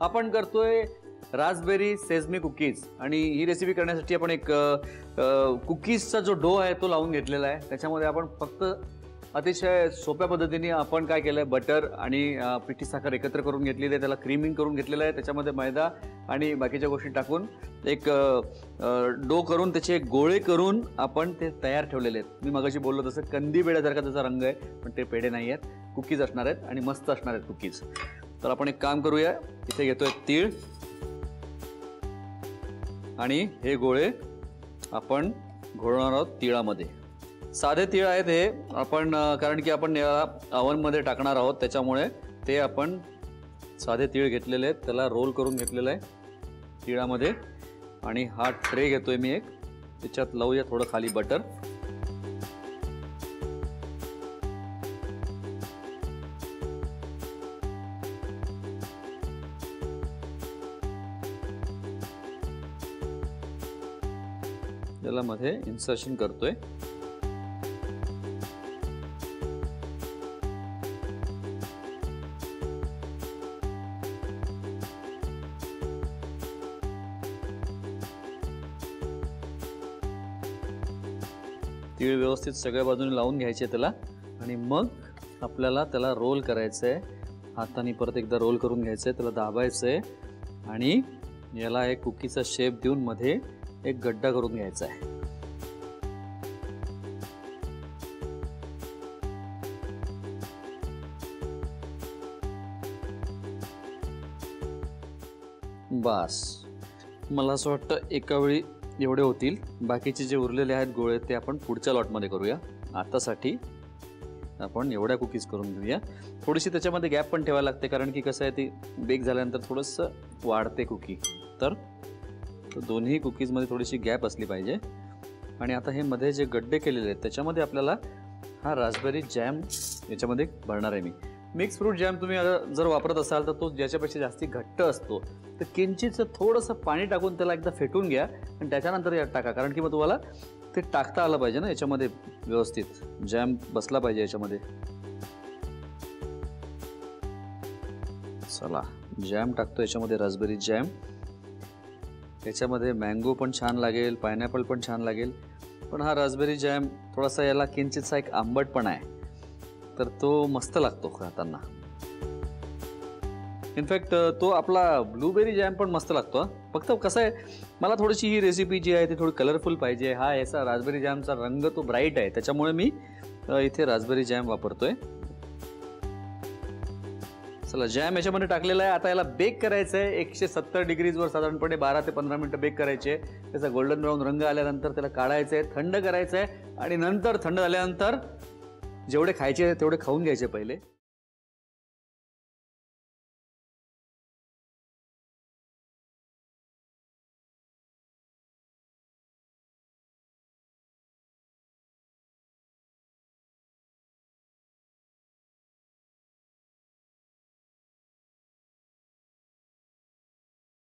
आपण करतोय Raspberry सेझमी cookies. आणि ही रेसिपी करण्यासाठी आपण एक कुकीजचा जो डो आहे तो लावून घेतलेला आहे. त्याच्यामध्ये आपण फक्त अतिशय सोप्या पद्धतीने आपण काय केलं आहे बटर आणि पिठी साखर एकत्र करून घेतलेली आहे. त्याला क्रीमिंग करून घेतलेलं आहे. त्याच्यामध्ये मैदा आणि बाकीच्या गोष्टी टाकून एक डो करून त्याचे गोळे करून आपण ते तयार ठेवलेले आहेत. मी मगाशी बोललो तसं कंदी पेढ्यासारखा त्याचा रंग आहे पण ते पेढे नाही आहेत. कुकीज असणार आहेत आणि मस्त असणार आहेत कुकीज. तर आपण एक काम करूया. इथे घेतोय तीळ. आणि हे गोळे आपण घोळणार आहोत तिळामध्ये. साधे तीळ आहेत हे. आपण कारण की आपण याला अवनमध्ये टाकणार आहोत त्याच्यामुळे ते आपण साधे तीळ घेतलेले आहेत. त्याला रोल करून घेतलेलं आहे तिळामध्ये. आणि हा ट्रे घेतोय मी एक. त्याच्यात लावूया थोडं खाली बटर. त्याला मध्ये इन्सर्शन करतोय. तीळ व्यवस्थित सगळ्या बाजूने लावून घ्यायचे त्याला. आणि मग आपल्याला त्याला रोल करायचं आहे हाताने परत एकदा रोल करून घ्यायचं आहे त्याला दाबायचं आहे आणि याला एक कुकीचा शेप देऊन मध्ये एक गड्डा करून घ्यायचा आहे. बास. मला असं वाटतं एका वेळी एवढे होतील. बाकीचे जे उरलेले आहेत गोळे ते आपण पुढच्या लॉटमध्ये करूया. आतासाठी आपण एवढ्या कुकीज करून घेऊया. थोडीशी त्याच्यामध्ये गॅप पण ठेवायला लागते कारण की कसं आहे ती बेक झाल्यानंतर थोडंसं वाढते कुकी. तर तर दोन्ही कुकीजमध्ये थोडीशी गॅप असली पाहिजे. आणि आता हे मध्ये जे गड्डे केलेले आहेत त्याच्यामध्ये आपल्याला हा रासबेरी जॅम याच्यामध्ये भरणार आहे मी. मिक्स फ्रूट जॅम तुम्ही जर वापरत असाल तर तो ज्याच्यापेक्षा जास्ती घट्ट असतो. तर किंचितचं थोडंसं पाणी टाकून त्याला एकदा फेटून घ्या आणि त्याच्यानंतर यात टाका. कारण की मग तुम्हाला ते टाकता आलं पाहिजे ना याच्यामध्ये व्यवस्थित. जॅम बसला पाहिजे याच्यामध्ये. चला जॅम टाकतो याच्यामध्ये रासबेरी जॅम. याच्यामध्ये मँगो पण छान लागेल पायनॅपल पण छान लागेल. पण हा रासबेरी जॅम थोडासा याला किंचितसा एक आंबट पण आहे. तर तो मस्त लागतो खाताना. इनफॅक्ट तो आपला ब्लूबेरी जॅम पण मस्त लागतो फक्त कसं आहे मला थोडीशी ही रेसिपी जी आहे ती थोडी कलरफुल पाहिजे. हा याचा रासबेरी जॅमचा रंग तो ब्राईट आहे. त्याच्यामुळे मी इथे रासबेरी जॅम वापरतोय. चला जॅम याच्यामध्ये टाकलेला आहे. आता याला बेक करायचं आहे एकशे सत्तर डिग्रीजवर साधारणपणे बारा ते पंधरा मिनटं बेक करायचे. त्याचा गोल्डन ब्राऊन रंग आल्यानंतर त्याला काढायचं आहे थंड करायचं आहे आणि नंतर थंड झाल्यानंतर जेवढे खायचे तेवढे खाऊन घ्यायचे पहिले.